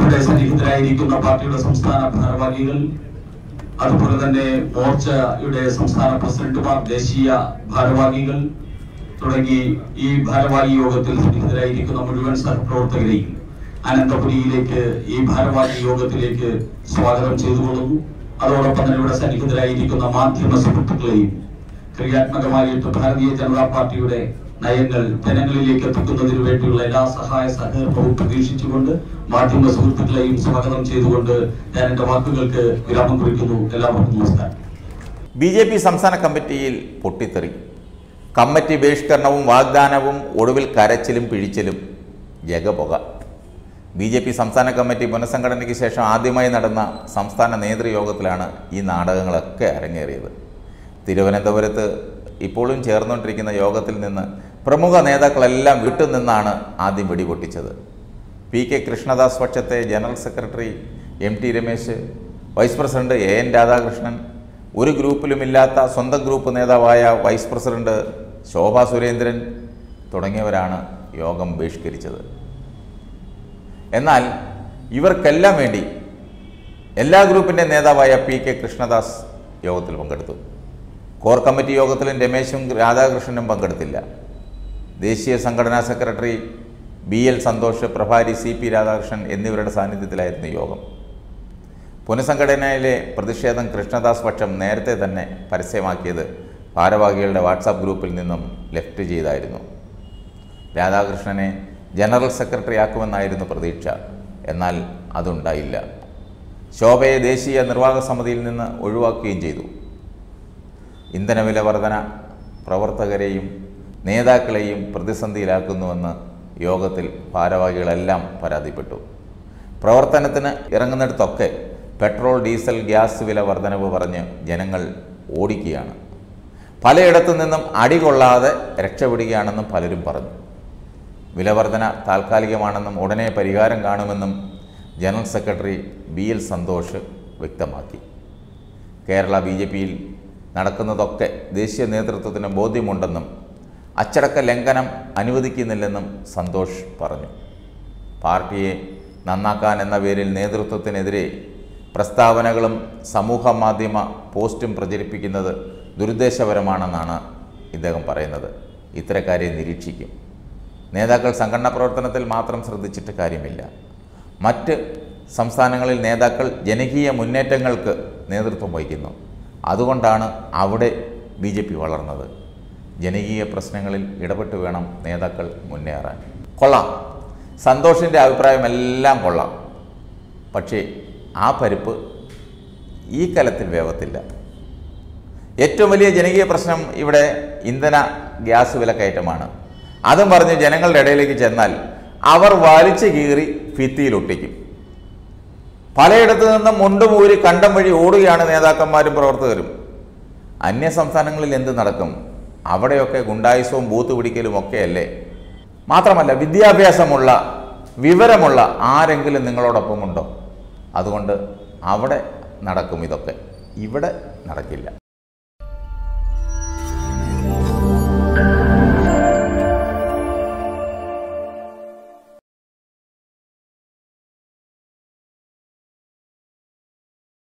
ഇവിടെ സന്നിഹിതരായിരിക്കുന്ന പാർട്ടിയുടെ സംസ്ഥാന ഭാരവാഹികൾ അതുപോലെ തന്നെ മോർച്ചയുടെ സംസ്ഥാന പ്രസിഡന്റുമാർ ദേശീയ ഭാരവാഹികൾ തുടങ്ങി ഈ ഭാരവാഹി യോഗത്തിൽ സന്നിഹിതരായിരിക്കുന്ന മുഴുവൻ സഹപ്രവർത്തകരെയും അനന്തപുരിയിലേക്ക് ഈ ഭാരവാഹി യോഗത്തിലേക്ക് സ്വാഗതം ചെയ്തുകൊള്ളുന്നു. അതോടൊപ്പം തന്നെ ഇവിടെ സന്നിഹിതരായിരിക്കുന്ന മാധ്യമ സുഹൃത്തുക്കളെയും ക്രിയാത്മകമായിട്ട് ഭാരതീയ ജനതാ പാർട്ടിയുടെ നയങ്ങൾ ജനങ്ങളിലേക്ക് എത്തിക്കുന്നതിന് വേണ്ടിയുള്ള എല്ലാ സഹായ സഹകരണവും പ്രതീക്ഷിച്ചുകൊണ്ട് മാധ്യമ സുഹൃത്തുക്കളെയും സ്വാഗതം ചെയ്തുകൊണ്ട് ഞാൻ എന്റെ വാക്കുകൾക്ക് വിരാമം കുറിക്കുന്നു. എല്ലാവർക്കും നമസ്കാരം. ബി ജെ പി സംസ്ഥാന കമ്മിറ്റിയിൽ പൊട്ടിത്തെറി. കമ്മിറ്റി ബഹിഷ്കരണവും വാഗ്ദാനവും ഒടുവിൽ കരച്ചിലും പിഴിച്ചിലും ജഗപുക. ബി ജെ പി സംസ്ഥാന കമ്മിറ്റി പുനഃസംഘടനയ്ക്ക് ശേഷം ആദ്യമായി നടന്ന സംസ്ഥാന നേതൃയോഗത്തിലാണ് ഈ നാടകങ്ങളൊക്കെ അരങ്ങേറിയത്. തിരുവനന്തപുരത്ത് ഇപ്പോഴും ചേർന്നുകൊണ്ടിരിക്കുന്ന യോഗത്തിൽ നിന്ന് പ്രമുഖ നേതാക്കളെല്ലാം വിട്ടുനിന്നാണ് ആദ്യം വെടിപൊട്ടിച്ചത്. P K Krishnadas പക്ഷത്തെ general secretary M T Ramesh vice president A N Radhakrishnan ഒരു ഗ്രൂപ്പിലുമില്ലാത്ത സ്വന്തം ഗ്രൂപ്പ് നേതാവായ വൈസ് പ്രസിഡന്റ് ശോഭ സുരേന്ദ്രൻ തുടങ്ങിയവരാണ് യോഗം ബഹിഷ്കരിച്ചത്. എന്നാൽ ഇവർക്കെല്ലാം വേണ്ടി എല്ലാ ഗ്രൂപ്പിന്റെ നേതാവായ പി കെ കൃഷ്ണദാസ് യോഗത്തിൽ പങ്കെടുത്തു. കോർ കമ്മിറ്റി യോഗത്തിലും രമേശും രാധാകൃഷ്ണനും പങ്കെടുത്തില്ല. ദേശീയ സംഘടനാ സെക്രട്ടറി ബി എൽ സന്തോഷ് പ്രഭാരി സി പി രാധാകൃഷ്ണൻ എന്നിവരുടെ സാന്നിധ്യത്തിലായിരുന്നു യോഗം. പുനഃസംഘടനയിലെ പ്രതിഷേധം കൃഷ്ണദാസ് പക്ഷം നേരത്തെ തന്നെ പരസ്യമാക്കിയത് ഭാരവാഹികളുടെ വാട്സാപ്പ് ഗ്രൂപ്പിൽ നിന്നും ലെഫ്റ്റ് ചെയ്തായിരുന്നു. രാധാകൃഷ്ണനെ ജനറൽ സെക്രട്ടറി ആക്കുമെന്നായിരുന്നു പ്രതീക്ഷ. എന്നാൽ അതുണ്ടായില്ല. ശോഭയെ ദേശീയ നിർവാഹക സമിതിയിൽ നിന്ന് ഒഴിവാക്കുകയും ചെയ്തു. ഇന്ധനവില വർധന പ്രവർത്തകരെയും നേതാക്കളെയും പ്രതിസന്ധിയിലാക്കുന്നുവെന്ന് യോഗത്തിൽ ഭാരവാഹികളെല്ലാം പരാതിപ്പെട്ടു. പ്രവർത്തനത്തിന് ഇറങ്ങുന്നിടത്തൊക്കെ പെട്രോൾ ഡീസൽ ഗ്യാസ് വില വർധനവ് പറഞ്ഞ് ജനങ്ങൾ ഓടിക്കുകയാണ്. പലയിടത്തു നിന്നും അടികൊള്ളാതെ രക്ഷപ്പെടുകയാണെന്നും പലരും പറഞ്ഞു. വിലവർധന താൽക്കാലികമാണെന്നും ഉടനെ പരിഹാരം കാണുമെന്നും general secretary B L Santhosh വ്യക്തമാക്കി. കേരള ബി ജെ പിയിൽ നടക്കുന്നതൊക്കെ ദേശീയ നേതൃത്വത്തിന് ബോധ്യമുണ്ടെന്നും അച്ചടക്ക ലംഘനം അനുവദിക്കുന്നില്ലെന്നും സന്തോഷ് പറഞ്ഞു. പാർട്ടിയെ നന്നാക്കാൻ എന്ന പേരിൽ നേതൃത്വത്തിനെതിരെ പ്രസ്താവനകളും സമൂഹ മാധ്യമ പോസ്റ്റും പ്രചരിപ്പിക്കുന്നത് ദുരുദ്ദേശപരമാണെന്നാണ് ഇദ്ദേഹം പറയുന്നത്. ഇത്തരക്കാരെ നിരീക്ഷിക്കും. നേതാക്കൾ സംഘടനാ പ്രവർത്തനത്തിൽ മാത്രം ശ്രദ്ധിച്ചിട്ട് കാര്യമില്ല. മറ്റ് സംസ്ഥാനങ്ങളിൽ നേതാക്കൾ ജനകീയ മുന്നേറ്റങ്ങൾക്ക് നേതൃത്വം വഹിക്കുന്നു. അതുകൊണ്ടാണ് അവിടെ ബി വളർന്നത്. ജനകീയ പ്രശ്നങ്ങളിൽ ഇടപെട്ട് വേണം നേതാക്കൾ മുന്നേറാൻ. കൊള്ളാം. സന്തോഷിന്റെ അഭിപ്രായം എല്ലാം കൊള്ളാം. പക്ഷേ ആ പരിപ്പ് ഈ കലത്തിൽ വേവത്തില്ല. ഏറ്റവും വലിയ ജനകീയ പ്രശ്നം ഇവിടെ ഇന്ധന ഗ്യാസ് വിലക്കയറ്റമാണ്. അതും പറഞ്ഞ് ജനങ്ങളുടെ ഇടയിലേക്ക് ചെന്നാൽ അവർ വലിച്ചു കീറി ഭിത്തിയിലൊട്ടിക്കും പലയിടത്തു നിന്നും മുണ്ടുമൂരി കണ്ടം വഴി ഓടുകയാണ് നേതാക്കന്മാരും പ്രവർത്തകരും. അന്യ സംസ്ഥാനങ്ങളിൽ എന്ത് നടക്കും? അവിടെയൊക്കെ ഗുണ്ടായുസവും ബൂത്ത് പിടിക്കലും ഒക്കെയല്ലേ? മാത്രമല്ല വിദ്യാഭ്യാസമുള്ള വിവരമുള്ള ആരെങ്കിലും നിങ്ങളോടൊപ്പമുണ്ടോ? അതുകൊണ്ട് അവിടെ നടക്കും ഇതൊക്കെ. ഇവിടെ നടക്കില്ല.